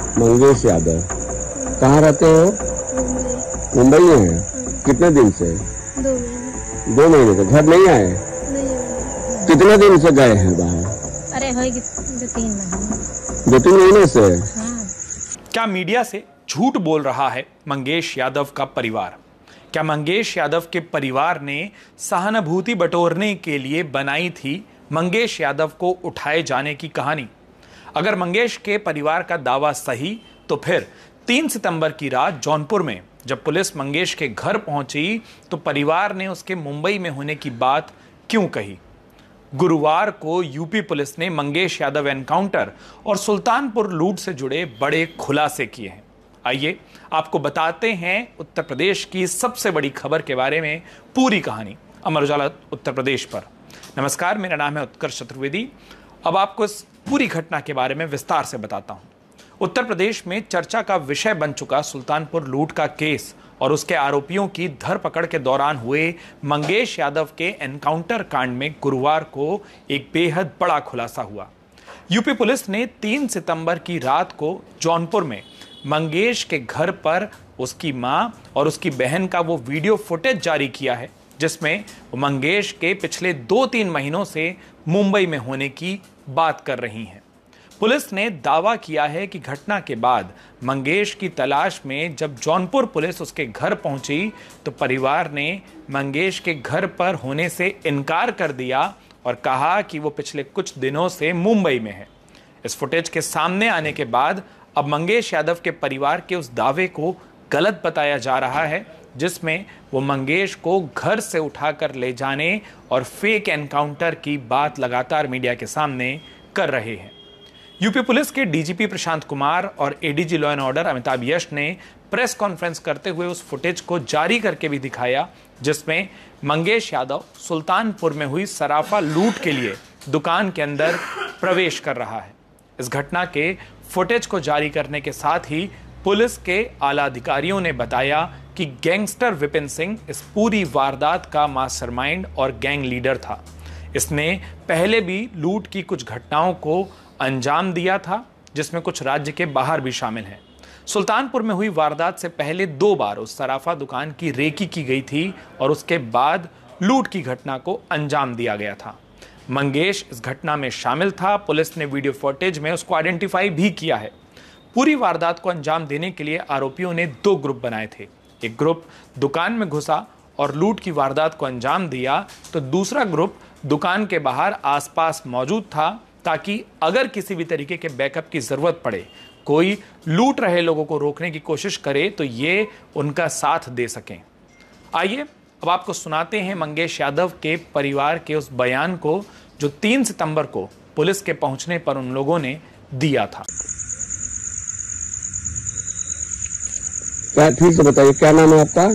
मंगेश यादव। कहाँ रहते हो? मुंबई। में हैं? कितने दिन से? दो महीने। दो महीने से। घर नहीं आए? नहीं कितने दिन से गए हैं बाहर? अरे दो तीन महीने। दो तीन महीने से? हाँ। क्या मीडिया से झूठ बोल रहा है मंगेश यादव का परिवार? क्या मंगेश यादव के परिवार ने सहानुभूति बटोरने के लिए बनाई थी मंगेश यादव को उठाए जाने की कहानी? अगर मंगेश के परिवार का दावा सही तो फिर 3 सितंबर की रात जौनपुर में, जब पुलिस मंगेश के घर पहुँची तो परिवार ने उसके मुंबई में होने की बात क्यों कही? गुरुवार को यूपी पुलिस ने मंगेश यादव एनकाउंटर और सुल्तानपुर लूट से जुड़े बड़े खुलासे किए हैं। आइए, आपको बताते हैं उत्तर प्रदेश की सबसे बड़ी खबर के बारे में पूरी कहानी। अमर उजाला उत्तर प्रदेश पर। नमस्कार, मेरा नाम है उत्कर्ष चतुर्वेदी। अब आपको इस पूरी घटना के बारे में विस्तार से बताता हूँ। उत्तर प्रदेश में चर्चा का विषय बन चुका सुल्तानपुर लूट का केस और उसके आरोपियों की धरपकड़ के दौरान हुए मंगेश यादव के एनकाउंटर कांड में गुरुवार को एक बेहद बड़ा खुलासा हुआ। यूपी पुलिस ने 3 सितंबर की रात को जौनपुर में मंगेश के घर पर उसकी माँ और उसकी बहन का वो वीडियो फुटेज जारी किया है, जिसमें मंगेश के पिछले दो तीन महीनों से मुंबई में होने की बात कर रही हैं। पुलिस ने दावा किया है कि घटना के बाद मंगेश की तलाश में जब जौनपुर पुलिस उसके घर पहुँची तो परिवार ने मंगेश के घर पर होने से इनकार कर दिया और कहा कि वो पिछले कुछ दिनों से मुंबई में है। इस फुटेज के सामने आने के बाद अब मंगेश यादव के परिवार के उस दावे को गलत बताया जा रहा है जिसमें वो मंगेश को घर से उठाकर ले जाने और फेक एनकाउंटर की बात लगातार मीडिया के सामने कर रहे हैं। यूपी पुलिस के डीजीपी प्रशांत कुमार और ADG law and order Amitabh Yash ने प्रेस कॉन्फ्रेंस करते हुए उस फुटेज को जारी करके भी दिखाया, जिसमें मंगेश यादव सुल्तानपुर में हुई सराफा लूट के लिए दुकान के अंदर प्रवेश कर रहा है। इस घटना के फुटेज को जारी करने के साथ ही पुलिस के आला अधिकारियों ने बताया कि गैंगस्टर विपिन सिंह इस पूरी वारदात का मास्टरमाइंड और गैंग लीडर था। इसने पहले भी लूट की कुछ घटनाओं को अंजाम दिया था, जिसमें कुछ राज्य के बाहर भी शामिल हैं। सुल्तानपुर में हुई वारदात से पहले दो बार उस सराफा दुकान की रेकी की गई थी और उसके बाद लूट की घटना को अंजाम दिया गया था। मंगेश इस घटना में शामिल था। पुलिस ने वीडियो फुटेज में उसको आइडेंटिफाई भी किया है। पूरी वारदात को अंजाम देने के लिए आरोपियों ने दो ग्रुप बनाए थे। एक ग्रुप दुकान में घुसा और लूट की वारदात को अंजाम दिया तो दूसरा ग्रुप दुकान के बाहर आसपास मौजूद था, ताकि अगर किसी भी तरीके के बैकअप की ज़रूरत पड़े, कोई लूट रहे लोगों को रोकने की कोशिश करे तो ये उनका साथ दे सकें। आइए, अब आपको सुनाते हैं मंगेश यादव के परिवार के उस बयान को, जो 3 सितंबर को पुलिस के पहुँचने पर उन लोगों ने दिया था। फिर से बताइए क्या नाम है आपका?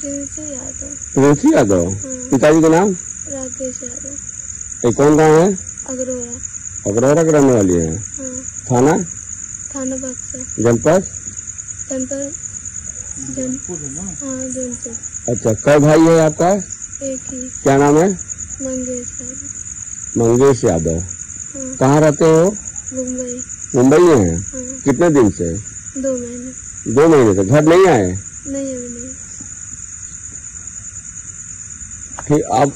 प्रिंसी यादव। यादव? पिताजी का नाम? राकेश यादव। कौन गाँव है? अग्रवाल। अग्रवारा के रहने वाली है? हाँ। थाना? थाना बक्सर। जनपद? जनपद? हाँ जौनपुर अच्छा कई भाई है आपका? एक ही। क्या नाम है? मंगेश यादव। मंगेश यादव। हाँ। कहाँ रहते हो? मुंबई। मुंबई में हैं? हाँ। कितने दिन से? दो महीने। दो महीने से घर नहीं आए? नहीं फिर अब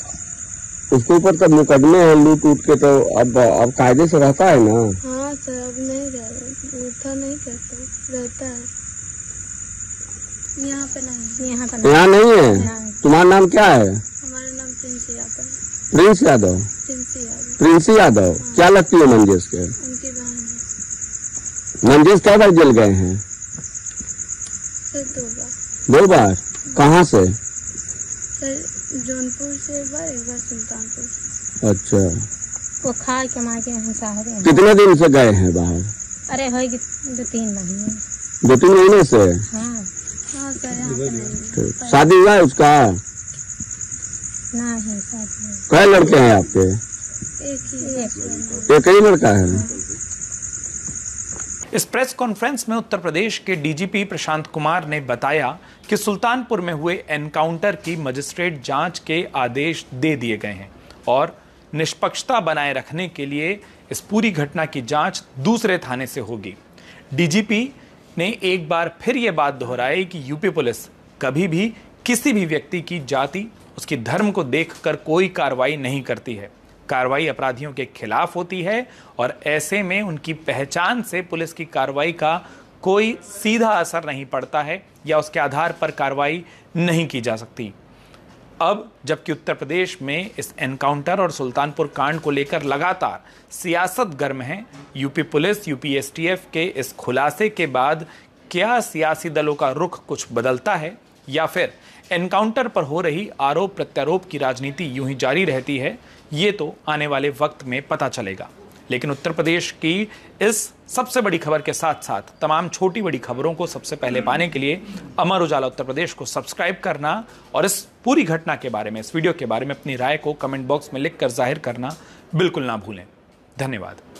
उसके ऊपर तो मुकदमे हैं लूट उट के तो अब अब कायदे से रहता है ना? हाँ सर अब नहीं रह उठा नहीं करता रहता है। यहाँ पे नहीं यहाँ पे नहीं। यहाँ नहीं है? तुम्हारा नाम क्या है? हमारा नाम प्रिंस यादव प्रिंस यादव? प्रिंसी यादव। प्रिंसी यादव? क्या लगती है मंजेश के? उनकी बहन मंजेश कै बार जेल गए हैं। सर दो बार। दो बार? कहाँ से? सर जौनपुर से एक बार एक बार सुल्तानपुर अच्छा। वो खा के मार के यहाँ सहारे कितने दिन से गए हैं बाहर? अरे दो तीन महीने। दो तीन महीने से? हाँ। हाँ सर ठीक। शादी हुआ है उसका? ना ही शादी। कै लड़के हैं आपके? एक ही। एक एक ही लड़का है। इस प्रेस कॉन्फ्रेंस में उत्तर प्रदेश के डीजीपी प्रशांत कुमार ने बताया कि सुल्तानपुर में हुए एनकाउंटर की मजिस्ट्रेट जाँच के आदेश दे दिए गए हैं और निष्पक्षता बनाए रखने के लिए इस पूरी घटना की जाँच दूसरे थाने से होगी। डीजीपी ने एक बार फिर ये बात दोहराई कि यूपी पुलिस कभी भी किसी भी व्यक्ति की जाति, उसकी धर्म को देखकर कोई कार्रवाई नहीं करती है। कार्रवाई अपराधियों के खिलाफ होती है और ऐसे में उनकी पहचान से पुलिस की कार्रवाई का कोई सीधा असर नहीं पड़ता है या उसके आधार पर कार्रवाई नहीं की जा सकती। अब जबकि उत्तर प्रदेश में इस एनकाउंटर और सुल्तानपुर कांड को लेकर लगातार सियासत गर्म है, यूपी पुलिस, यूपी एसटीएफ के इस खुलासे के बाद क्या सियासी दलों का रुख कुछ बदलता है? या फिर एनकाउंटर पर हो रही आरोप प्रत्यारोप की राजनीति यूँ ही जारी रहती है, ये तो आने वाले वक्त में पता चलेगा। लेकिन उत्तर प्रदेश की इस सबसे बड़ी खबर के साथ साथ तमाम छोटी बड़ी खबरों को सबसे पहले पाने के लिए अमर उजाला उत्तर प्रदेश को सब्सक्राइब करना और इस पूरी घटना के बारे में, इस वीडियो के बारे में अपनी राय को कमेंट बॉक्स में लिखकर ज़ाहिर करना बिल्कुल ना भूलें। धन्यवाद।